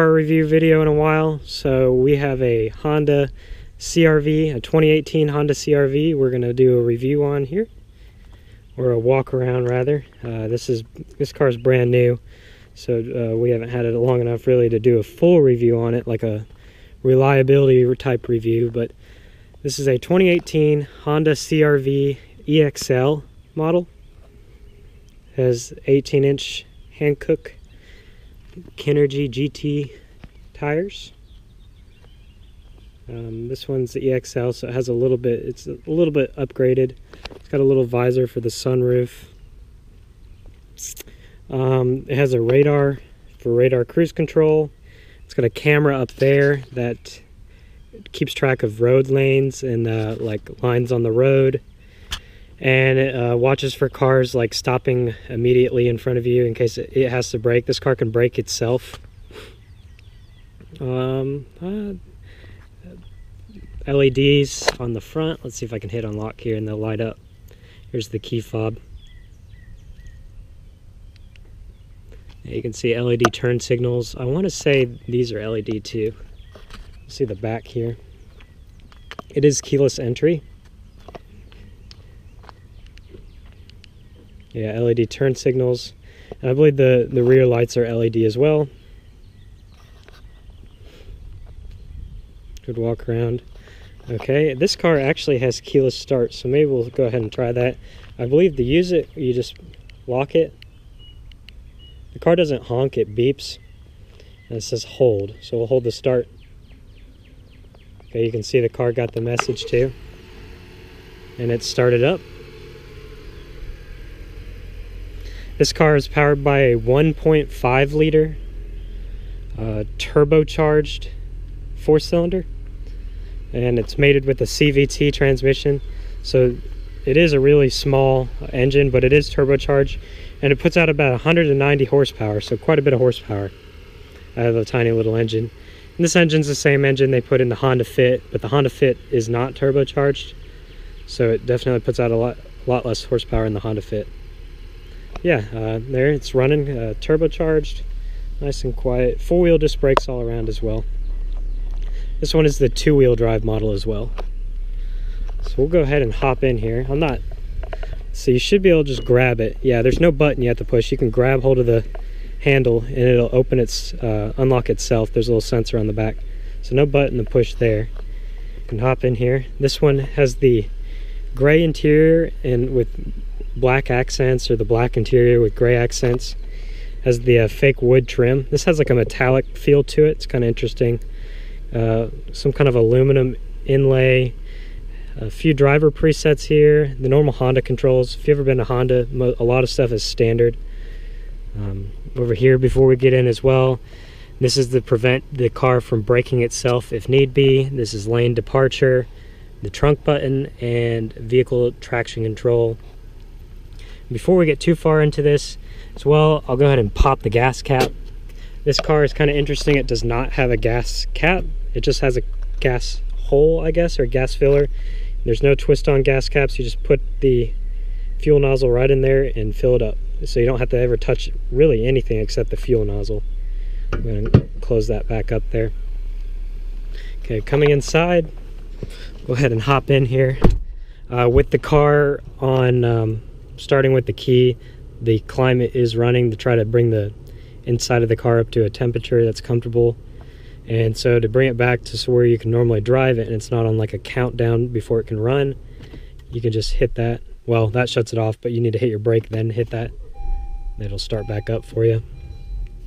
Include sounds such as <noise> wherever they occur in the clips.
car review video in a while. So we have a Honda CRV, a 2018 Honda CRV we're going to do a review on here. Or a walk around rather. Uh, this is this car is brand new. So uh, we haven't had it long enough really to do a full review on it like a reliability type review. But this is a 2018 Honda CRV EXL model. Has 18 inch Hankook Kinergy GT tires. Um, this one's the EXL, so it has a little bit, it's a little bit upgraded. It's got a little visor for the sunroof. Um, it has a radar for radar cruise control. It's got a camera up there that keeps track of road lanes and uh, like lines on the road and it uh, watches for cars like stopping immediately in front of you in case it, has to brake. This car can brake itself. Um, uh, LEDs on the front. Let's see if I can hit unlock here and they'll light up. Here's the key fob. You can see LED turn signals. I want to say these are LED too. See the back here. It is keyless entry. Yeah, LED turn signals. And I believe the, the rear lights are LED as well. Good walk around. Okay, this car actually has keyless start, so maybe we'll go ahead and try that. I believe to use it, you just lock it. The car doesn't honk, it beeps. And it says hold, so we'll hold the start. Okay, you can see the car got the message too. And it started up. This car is powered by a 1.5 liter uh, turbocharged four cylinder and it's mated with a CVT transmission. So it is a really small engine but it is turbocharged and it puts out about 190 horsepower so quite a bit of horsepower out of a tiny little engine. And this engine's the same engine they put in the Honda Fit but the Honda Fit is not turbocharged so it definitely puts out a lot, lot less horsepower in the Honda Fit yeah, uh, there it's running, uh, turbocharged, nice and quiet. Four-wheel disc brakes all around as well. This one is the two-wheel drive model as well. So we'll go ahead and hop in here. I'm not, so you should be able to just grab it. Yeah, there's no button you have to push. You can grab hold of the handle and it'll open its, uh, unlock itself. There's a little sensor on the back. So no button to push there. You can hop in here. This one has the gray interior and with black accents or the black interior with gray accents has the uh, fake wood trim. This has like a metallic feel to it. It's kind of interesting. Uh, some kind of aluminum inlay a few driver presets here the normal Honda controls. If you've ever been to Honda a lot of stuff is standard. Um, over here before we get in as well this is to prevent the car from braking itself if need be. This is lane departure the trunk button and vehicle traction control before we get too far into this as well, I'll go ahead and pop the gas cap. This car is kind of interesting. It does not have a gas cap. It just has a gas hole, I guess, or gas filler. There's no twist on gas caps. You just put the fuel nozzle right in there and fill it up. So you don't have to ever touch really anything except the fuel nozzle. I'm going to close that back up there. Okay, coming inside, go ahead and hop in here. Uh, with the car on um, starting with the key, the climate is running to try to bring the inside of the car up to a temperature that's comfortable. And so to bring it back to where you can normally drive it and it's not on like a countdown before it can run, you can just hit that. Well, that shuts it off, but you need to hit your brake, then hit that. It'll start back up for you.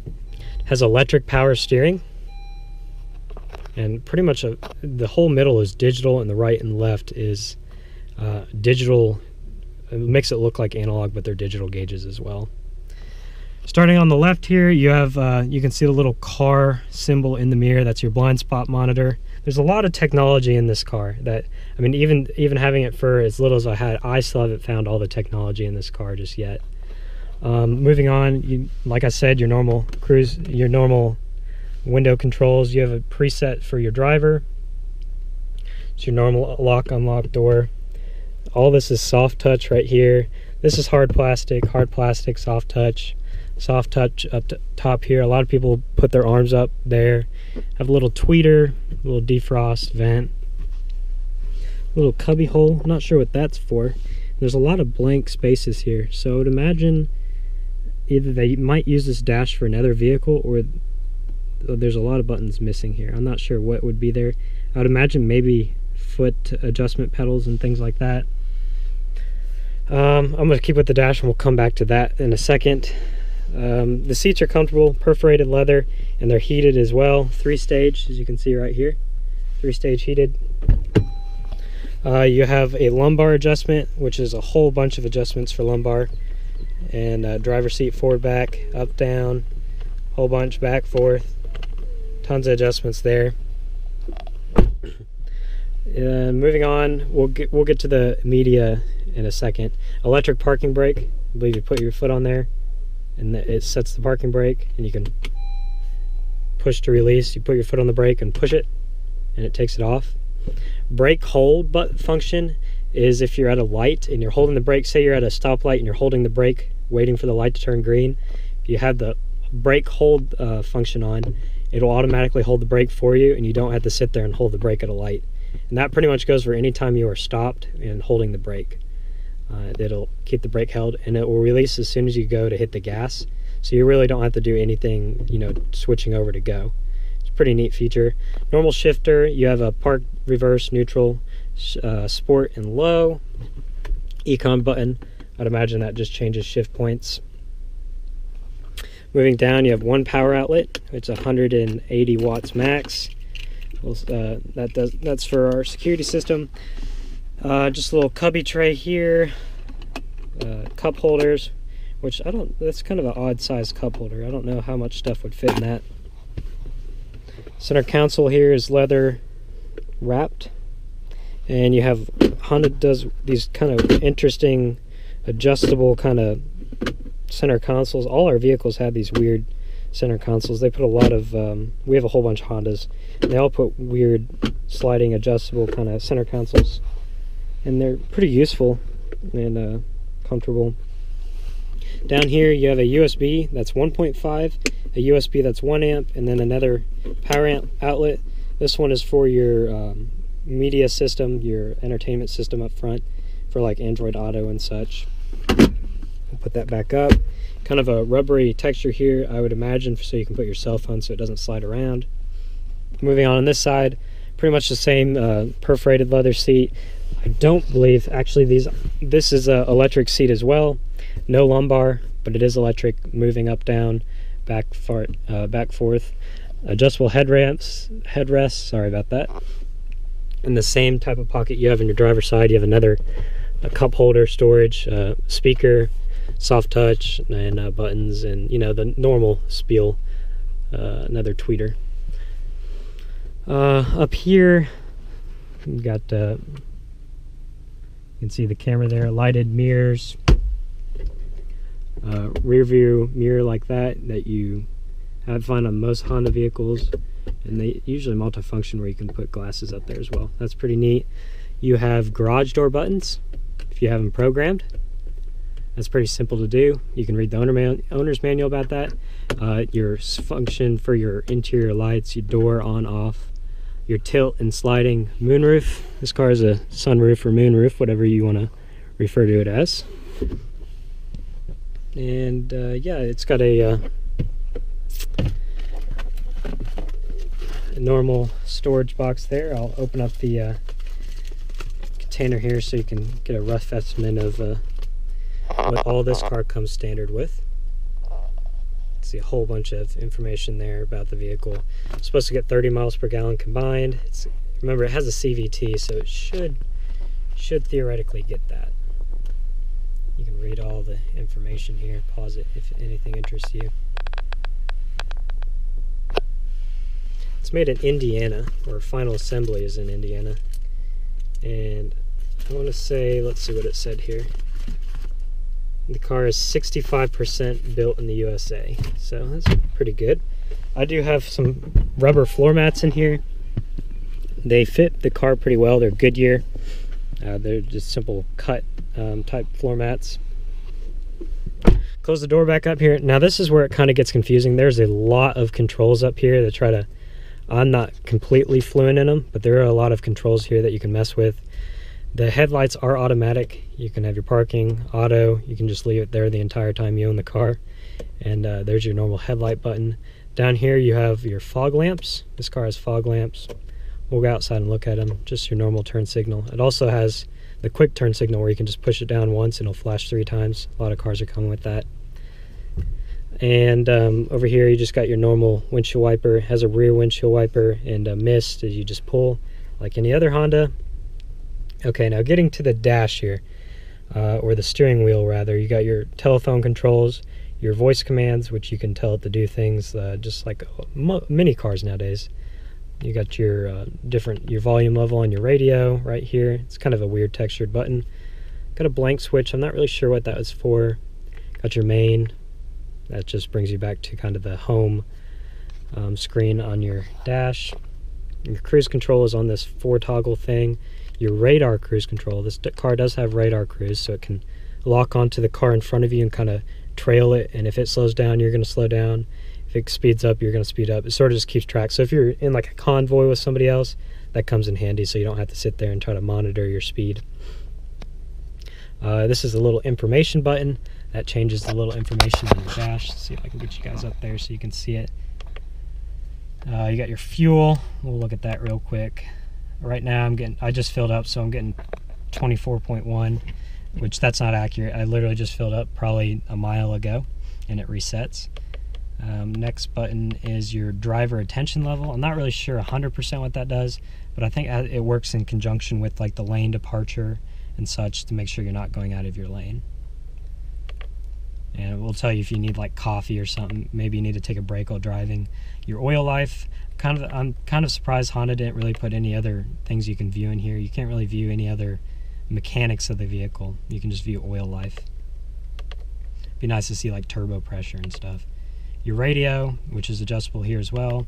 It has electric power steering. And pretty much a, the whole middle is digital and the right and left is uh, digital it makes it look like analog, but they're digital gauges as well. Starting on the left here, you have uh, you can see the little car symbol in the mirror. That's your blind spot monitor. There's a lot of technology in this car that I mean, even even having it for as little as I had, I still haven't found all the technology in this car just yet. Um, moving on, you, like I said, your normal cruise, your normal window controls. You have a preset for your driver. It's your normal lock unlock door all this is soft touch right here this is hard plastic hard plastic soft touch soft touch up to top here. A lot of people put their arms up there. Have a little tweeter, little defrost vent, little cubby hole. Not sure what that's for. There's a lot of blank spaces here. So I would imagine either they might use this dash for another vehicle or oh, there's a lot of buttons missing here. I'm not sure what would be there. I would imagine maybe foot adjustment pedals and things like that. Um, I'm going to keep with the dash and we'll come back to that in a second. Um, the seats are comfortable, perforated leather, and they're heated as well. Three stage, as you can see right here. Three stage heated. Uh, you have a lumbar adjustment, which is a whole bunch of adjustments for lumbar. And uh, driver seat forward, back, up, down, whole bunch, back, forth. Tons of adjustments there. Uh, moving on, we'll get we'll get to the media in a second. Electric parking brake. I believe you put your foot on there, and it sets the parking brake, and you can push to release. You put your foot on the brake and push it, and it takes it off. Brake hold but function is if you're at a light and you're holding the brake. Say you're at a stoplight and you're holding the brake, waiting for the light to turn green. If you have the brake hold uh, function on, it'll automatically hold the brake for you, and you don't have to sit there and hold the brake at a light. And that pretty much goes for any time you are stopped and holding the brake. Uh, it'll keep the brake held and it will release as soon as you go to hit the gas. So you really don't have to do anything, you know, switching over to go. It's a pretty neat feature. Normal shifter, you have a park, reverse, neutral, uh, sport, and low. Econ button, I'd imagine that just changes shift points. Moving down, you have one power outlet. It's 180 watts max. Uh, that does that's for our security system. Uh, just a little cubby tray here, uh, cup holders, which I don't. That's kind of an odd size cup holder. I don't know how much stuff would fit in that. Center console here is leather wrapped, and you have Honda does these kind of interesting adjustable kind of center consoles. All our vehicles have these weird center consoles. They put a lot of, um, we have a whole bunch of Hondas. They all put weird sliding adjustable kind of center consoles. And they're pretty useful and uh, comfortable. Down here you have a USB that's 1.5, a USB that's 1 amp, and then another power amp outlet. This one is for your um, media system, your entertainment system up front for like Android Auto and such. I'll put that back up kind of a rubbery texture here, I would imagine, so you can put your cell phone so it doesn't slide around. Moving on on this side, pretty much the same uh, perforated leather seat. I don't believe, actually, these this is a electric seat as well. No lumbar, but it is electric, moving up, down, back, fart, uh, back, forth. Adjustable head ramps, headrests. Sorry about that. And the same type of pocket you have in your driver's side, you have another cup holder storage, uh, speaker, soft touch and uh, buttons and you know the normal spiel uh, another tweeter uh, up here got uh, can see the camera there lighted mirrors uh, rear view mirror like that that you have find on most Honda vehicles and they usually multifunction where you can put glasses up there as well that's pretty neat you have garage door buttons if you have them programmed that's pretty simple to do. You can read the owner man, owner's manual about that. Uh, your function for your interior lights, your door on off, your tilt and sliding moonroof. This car is a sunroof or moonroof, whatever you want to refer to it as. And uh, yeah, it's got a, uh, a, normal storage box there. I'll open up the uh, container here so you can get a rough estimate of uh, what all this car comes standard with. See a whole bunch of information there about the vehicle. It's supposed to get 30 miles per gallon combined. It's, remember, it has a CVT, so it should should theoretically get that. You can read all the information here. Pause it if anything interests you. It's made in Indiana, or final assembly is in Indiana. And I want to say, let's see what it said here. The car is 65% built in the USA, so that's pretty good. I do have some rubber floor mats in here. They fit the car pretty well. They're Goodyear. Uh, they're just simple cut um, type floor mats. Close the door back up here. Now this is where it kind of gets confusing. There's a lot of controls up here to try to. I'm not completely fluent in them, but there are a lot of controls here that you can mess with. The headlights are automatic. You can have your parking, auto. You can just leave it there the entire time you own the car. And uh, there's your normal headlight button. Down here you have your fog lamps. This car has fog lamps. We'll go outside and look at them. Just your normal turn signal. It also has the quick turn signal where you can just push it down once and it'll flash three times. A lot of cars are coming with that. And um, over here you just got your normal windshield wiper. It has a rear windshield wiper and a mist as you just pull like any other Honda. Okay, now getting to the dash here, uh, or the steering wheel rather, you got your telephone controls, your voice commands, which you can tell it to do things uh, just like many cars nowadays. You got your uh, different your volume level on your radio right here. It's kind of a weird textured button. Got a blank switch. I'm not really sure what that was for. Got your main. That just brings you back to kind of the home um, screen on your dash. Your cruise control is on this four toggle thing your radar cruise control. This car does have radar cruise, so it can lock onto the car in front of you and kind of trail it. And if it slows down, you're going to slow down. If it speeds up, you're going to speed up. It sort of just keeps track. So if you're in like a convoy with somebody else, that comes in handy so you don't have to sit there and try to monitor your speed. Uh, this is a little information button that changes the little information on your dash. Let's see if I can get you guys up there so you can see it. Uh, you got your fuel. We'll look at that real quick right now I'm getting I just filled up so I'm getting 24.1 which that's not accurate. I literally just filled up probably a mile ago and it resets. Um, next button is your driver attention level. I'm not really sure 100% what that does but I think it works in conjunction with like the lane departure and such to make sure you're not going out of your lane. And it will tell you if you need like coffee or something maybe you need to take a break while driving. Your oil life kind of I'm kind of surprised Honda didn't really put any other things you can view in here. You can't really view any other mechanics of the vehicle. You can just view oil life. Be nice to see like turbo pressure and stuff. Your radio, which is adjustable here as well.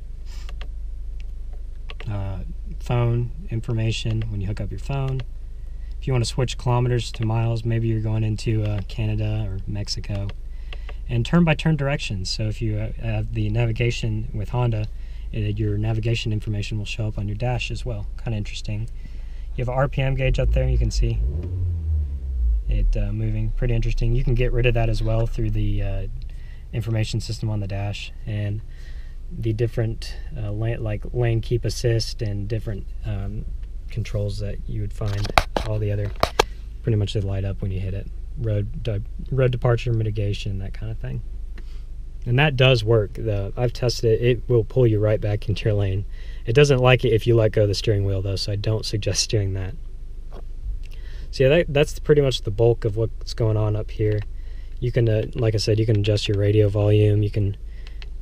Uh, phone information when you hook up your phone. If you want to switch kilometers to miles, maybe you're going into uh, Canada or Mexico. And turn by turn directions. So if you uh, have the navigation with Honda, your navigation information will show up on your dash as well. Kind of interesting. You have an RPM gauge up there, you can see it uh, moving. Pretty interesting. You can get rid of that as well through the uh, information system on the dash and the different uh, lane, like lane keep assist and different um, controls that you would find. All the other pretty much they light up when you hit it. Road road departure mitigation, that kind of thing and that does work. The, I've tested it; it will pull you right back into your lane. It doesn't like it if you let go of the steering wheel, though, so I don't <laughs> suggest doing that. So yeah, that, that's pretty much the bulk of what's going on up here. You can, uh, like I said, you can adjust your radio volume. You can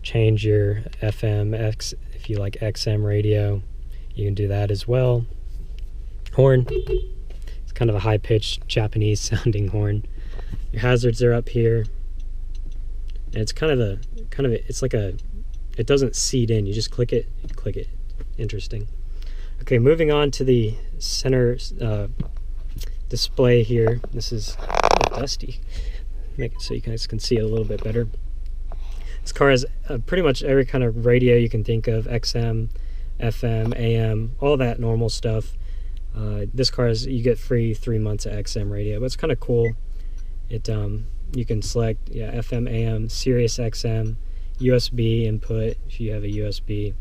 change your FM, X if you like XM radio. You can do that as well. Horn. It's kind of a high-pitched Japanese <laughs> sounding horn. Your hazards are up here and it's kind of a kind of a, it's like a it doesn't seed in. You just click it click it. Interesting. Okay moving on to the center uh, display here. This is dusty. Make it so you guys can see it a little bit better. This car has uh, pretty much every kind of radio you can think of XM FM AM all that normal stuff. Uh, this car is you get free three months of XM radio but it's kind of cool. It um, you can select yeah, FM, AM, Sirius XM, USB input if you have a USB,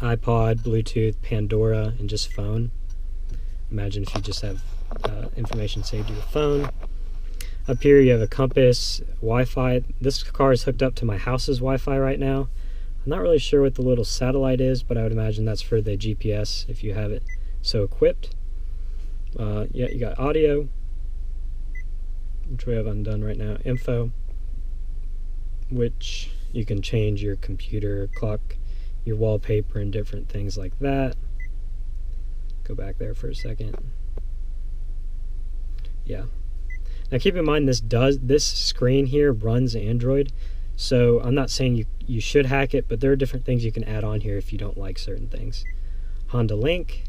iPod, Bluetooth, Pandora, and just phone. Imagine if you just have uh, information saved to your phone. Up here you have a compass, Wi-Fi. This car is hooked up to my house's Wi-Fi right now. I'm not really sure what the little satellite is, but I would imagine that's for the GPS if you have it so equipped. Uh, yeah, you got audio, which we have undone right now, info, which you can change your computer clock, your wallpaper, and different things like that. Go back there for a second. Yeah. Now keep in mind this does this screen here runs Android, so I'm not saying you you should hack it, but there are different things you can add on here if you don't like certain things. Honda Link,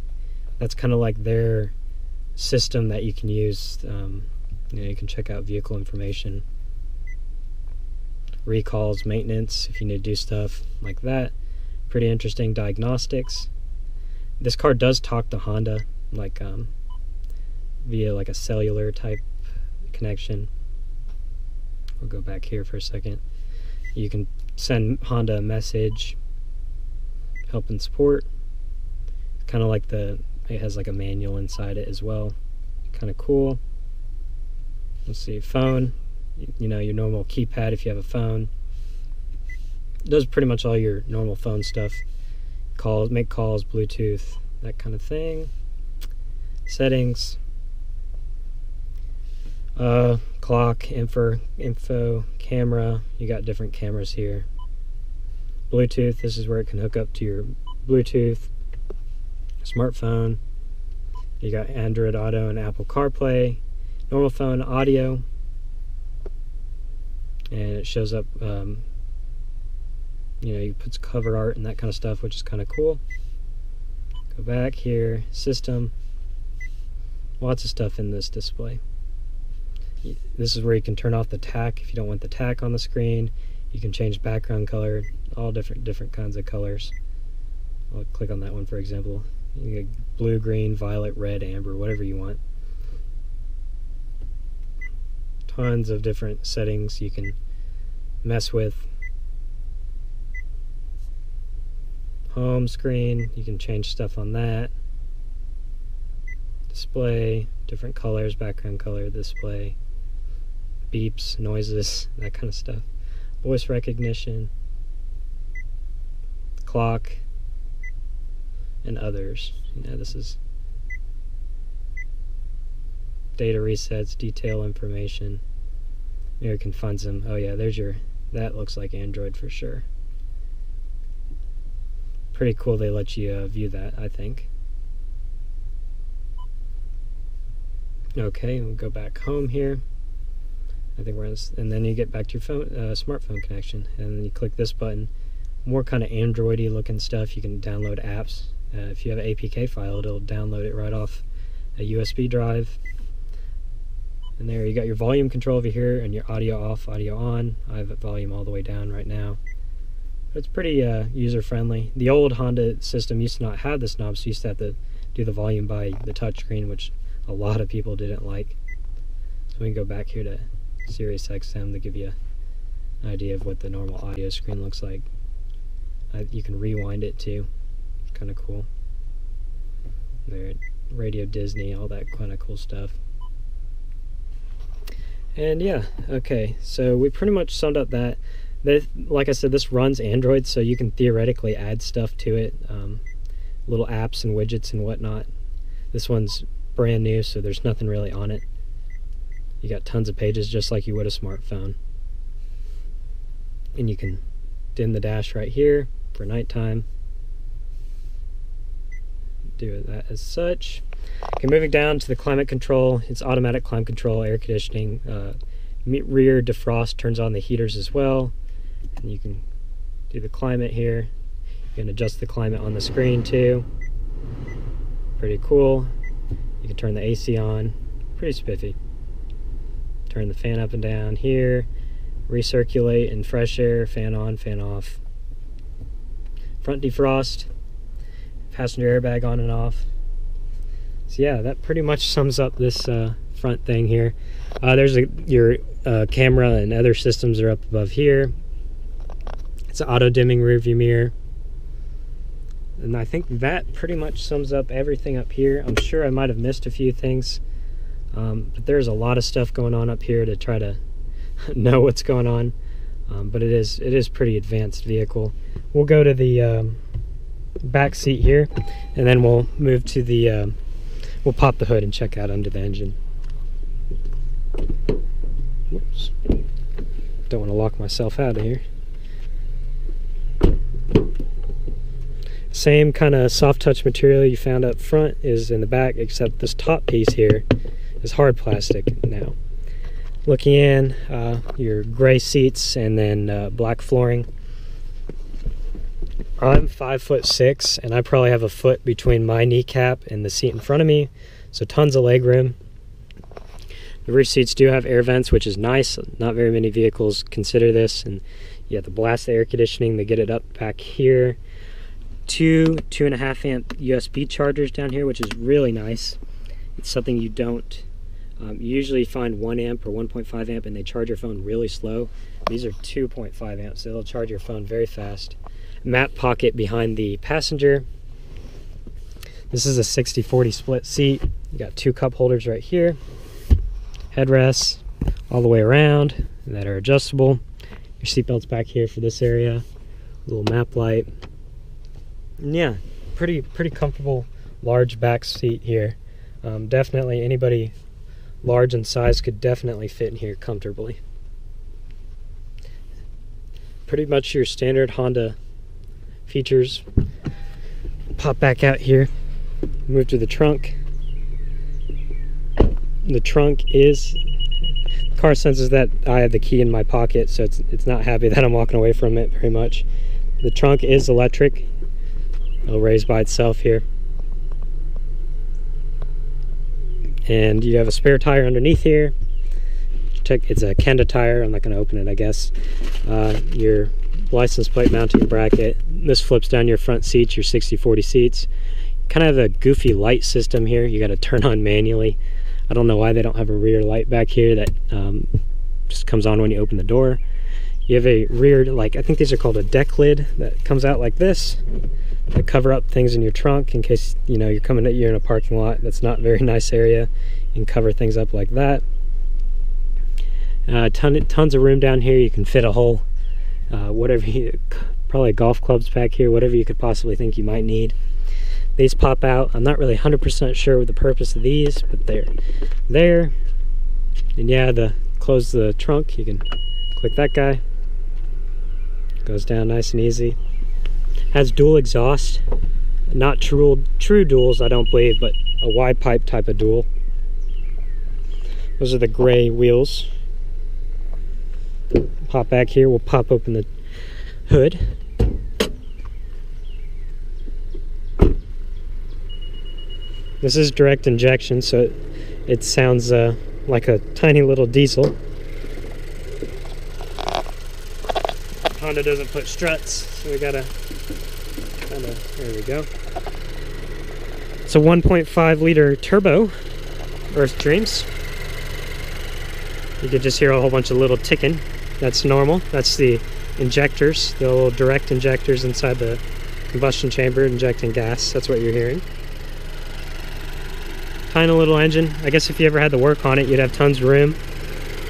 that's kind of like their system that you can use. Um, You, know, you can check out vehicle information, recalls, maintenance, if you need to do stuff like that. Pretty interesting diagnostics. This car does talk to Honda, like um, via like a cellular type connection. We'll go back here for a second. You can send Honda a message, help and support. Kind of like the, it has like a manual inside it as well. Kind of cool. Let's see, phone, you know, your normal keypad if you have a phone. Does pretty much all your normal phone stuff. Calls, make calls, Bluetooth, that kind of thing. Settings. Uh, clock, info, info, camera. You got different cameras here. Bluetooth, this is where it can hook up to your Bluetooth, smartphone. You got Android Auto and Apple CarPlay, normal phone audio, and it shows up, um, you know, you puts cover art and that kind of stuff, which is kind of cool. Go back here, system, lots of stuff in this display. This is where you can turn off the tach if you don't want the tach on the screen. You can change background color, all different different kinds of colors. I'll click on that one for example. Blue, green, violet, red, amber, whatever you want. Tons of different settings you can mess with. Home screen, you can change stuff on that. Display, different colors, background color, display beeps, noises, <laughs> that kind of stuff. Voice recognition, clock, and others. You know, this is data resets, detail information. American funds them. Oh yeah, there's your. That looks like Android for sure. Pretty cool. They let you uh, view that. I think. Okay, we'll go back home here. I think we're and then you get back to your phone, uh, smartphone connection, and then you click this button. More kind of Androidy looking stuff. You can download apps. Uh, if you have an APK file, it'll download it right off a USB drive. And there you got your volume control over here, and your audio off, audio on. I have volume all the way down right now. It's pretty uh, user friendly. The old Honda system used to not have this knob, so you used to have to do the volume by the touchscreen, which a lot of people didn't like. So we can go back here to Sirius XM to give you an idea of what the normal audio screen looks like. Uh, you can rewind it too. Kind of cool. There, Radio Disney, all that kind of cool stuff. And yeah, okay, so we pretty much summed up that. This, like I said, this runs Android, so you can theoretically add stuff to it, um, little apps and widgets and whatnot. This one's brand new, so there's nothing really on it. You got tons of pages just like you would a smartphone. And you can dim the dash right here for nighttime. Do that as such. Okay, moving down to the climate control. It's automatic climate control, air conditioning. Uh, rear defrost turns on the heaters as well. And you can do the climate here. You can adjust the climate on the screen too. Pretty cool. You can turn the AC on. Pretty spiffy turn the fan up and down here, recirculate and fresh air, fan on, fan off. Front defrost, passenger airbag on and off. So yeah, that pretty much sums up this uh, front thing here. Uh, there's a, your uh, camera and other systems are up above here. It's an auto dimming rear view mirror. And I think that pretty much sums up everything up here. I'm sure I might have missed a few things. Um, but there's a lot of stuff going on up here to try to <laughs> know what's going on. Um, but it is it is pretty advanced vehicle. We'll go to the um, back seat here, and then we'll move to the uh, we'll pop the hood and check out under the engine. Whoops! Don't want to lock myself out of here. Same kind of soft touch material you found up front is in the back, except this top piece here is hard plastic now. Looking in, uh, your gray seats and then uh, black flooring. I'm five foot six, and I probably have a foot between my kneecap and the seat in front of me, so tons of leg room. The rear seats do have air vents, which is nice. Not very many vehicles consider this. And you have the blast air conditioning. They get it up back here. Two two and a half amp USB chargers down here, which is really nice. It's something you don't um, you usually find 1 amp or 1.5 amp and they charge your phone really slow. These are 2.5 amps, so they'll charge your phone very fast. Map pocket behind the passenger. This is a 60-40 split seat. You got two cup holders right here. Headrests all the way around that are adjustable. Your seatbelt's back here for this area. Little map light. And yeah, pretty pretty comfortable large back seat here. Um, definitely anybody large in size could definitely fit in here comfortably. Pretty much your standard Honda features. Pop back out here, move to the trunk. The trunk is the car senses that I have the key in my pocket, so it's it's not happy <laughs> that I'm walking away from it very much. The trunk is electric. It'll raise by itself here. and you have a spare tire underneath here it's a Kenda tire I'm not going to open it I guess uh, your license plate mounting bracket. This flips down your front seats your 60-40 seats. Kind of a goofy light system here. You got to turn on manually. I don't know why they don't have a rear light back here that um, just comes on when you open the door. You have a rear like I think these are called a deck lid that comes out like this to cover up things in your trunk in case you know you're coming at you're in a parking lot that's not very nice area. Can cover things up like that. Uh, ton, tons of room down here. You can fit a whole uh, whatever you probably golf clubs back here whatever you could possibly think you might need. These pop out. I'm not really 100% sure what the purpose of these but they're there. And yeah the close the trunk. You can click that guy. Goes down nice and easy. Has dual exhaust. Not true true duals I don't believe but a wide pipe type of dual. Those are the gray wheels pop back here we'll pop open the hood this is direct injection so it, it sounds uh, like a tiny little diesel Honda doesn't put struts so we gotta kind of, there we go. It's a 1.5 liter turbo, Earth Dreams. You can just hear a whole bunch of little ticking. That's normal. That's the injectors, the little direct injectors inside the combustion chamber injecting gas. That's what you're hearing. Tiny little engine. I guess if you ever had to work on it, you'd have tons of room.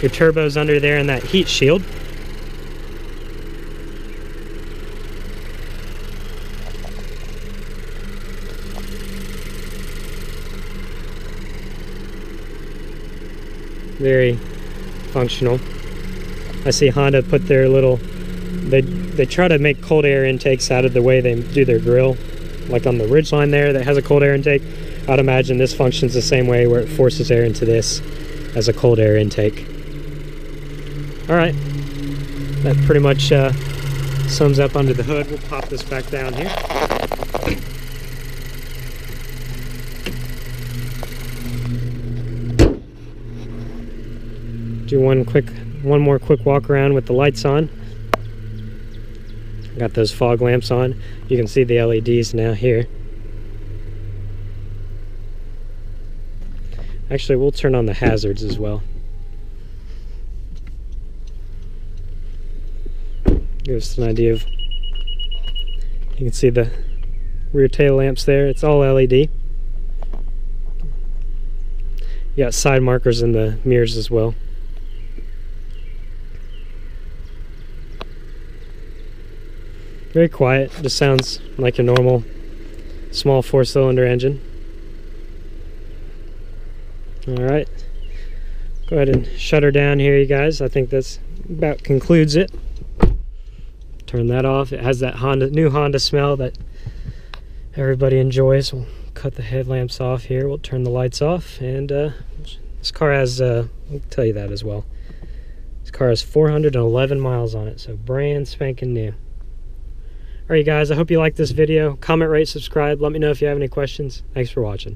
Your turbo's under there in that heat shield. very functional. I see Honda put their little, they, they try to make cold air intakes out of the way they do their grill. Like on the Ridgeline there that has a cold air intake, I'd imagine this functions the same way where it forces air into this as a cold air intake. All right, that pretty much uh, sums up under the hood. We'll pop this back down here. do one quick one more quick walk around with the lights on. Got those fog lamps on. You can see the LEDs now here. Actually we'll turn on the hazards as well. Give us an idea of you can see the rear tail lamps there. It's all LED you got side markers in the mirrors as well Very quiet, just sounds like a normal small four cylinder engine. Alright, go ahead and shut her down here you guys. I think that's about concludes it. Turn that off. It has that Honda new Honda smell that everybody enjoys. We'll cut the headlamps off here. We'll turn the lights off and uh, this car has, uh, I'll tell you that as well. This car has 411 miles on it, so brand spanking new. Alright guys, I hope you liked this video. Comment, rate, subscribe. Let me know if you have any questions. Thanks for watching.